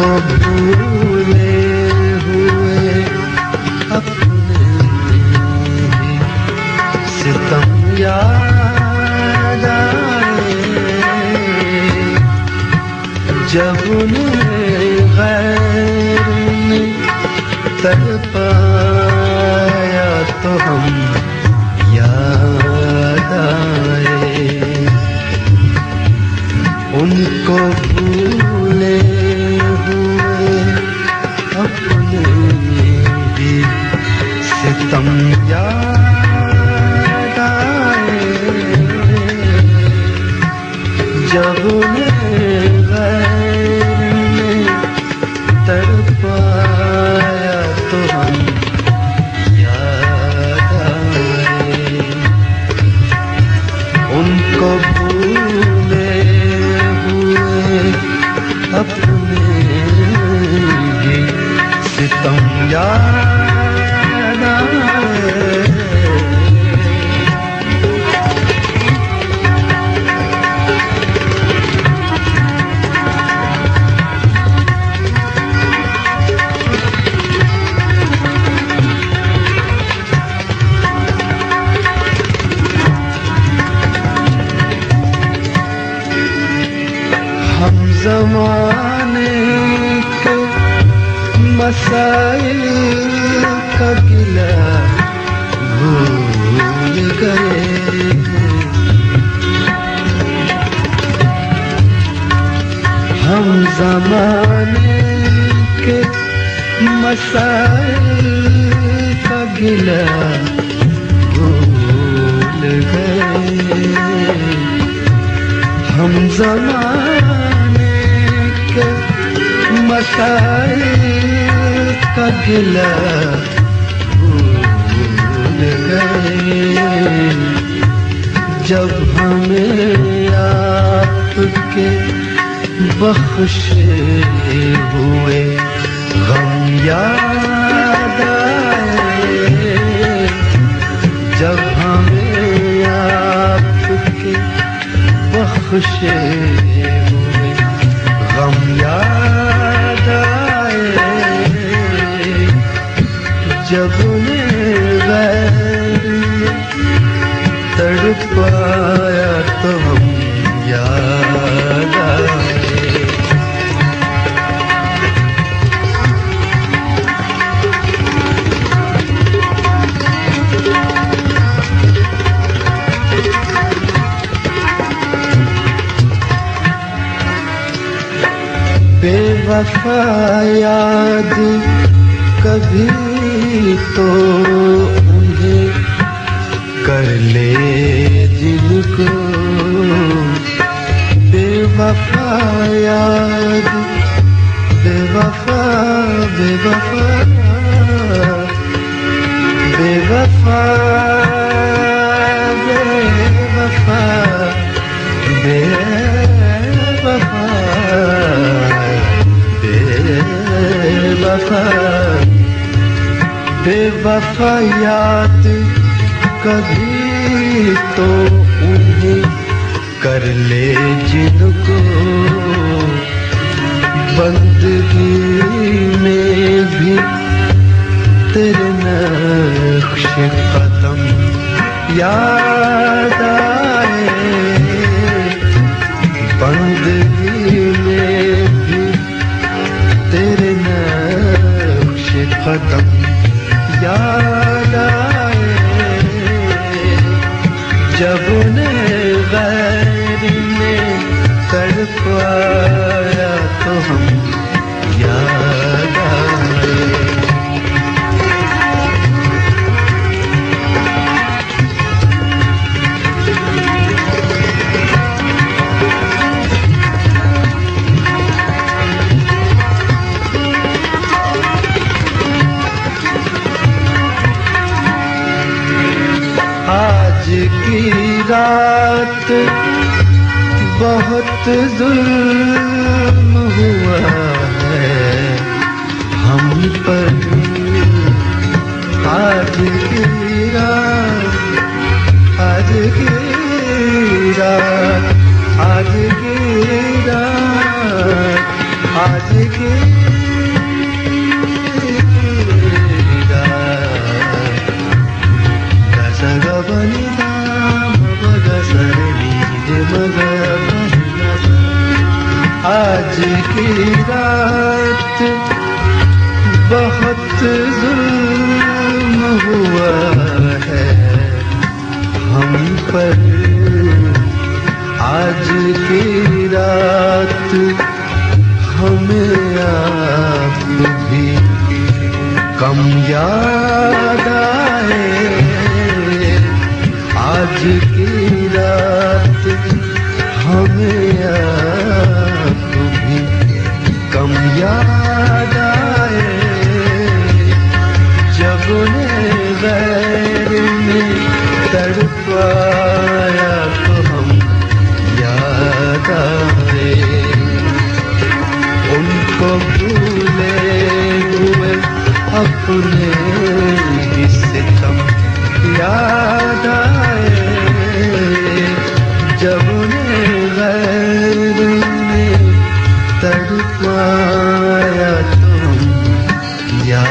کو بھولے ہوئے اپنے ستم یاد آئے جب انہیں غیر نے تڑپایا تو ہم یاد آئے ان کو بھولے ستم یاد زمانے کے مسائل کا گلا بھول گئے ہم زمانے کے مسائل کا گلا بھول گئے ہم زمانے مسائل کا گلا بھول گئے جب ہمیں آپ کے بخشے ہوئے غم یاد آئے جب ہمیں آپ کے بخشے بے وفا یاد کبھی تو انہیں کر لے جن کو بے وفا یاد وفیات کبھی تو انہیں کر لے جن کو بندگی میں بھی تیرے نقش قدم یاد بہت ظلم ہوا ہے۔ ہم پر آج کی رات آج کی رات آج کی رات آج کی آج کی رات بہت ظلم ہوا ہے۔ ہم پر آج کی رات ہمیں آپ بھی کم یاد آئے۔ آج کی یاد آئے جب انہیں غیر میں تڑپایا تو ہم یاد آئے۔ ان کو بھولے ہوئے اپنے میں تڑپایا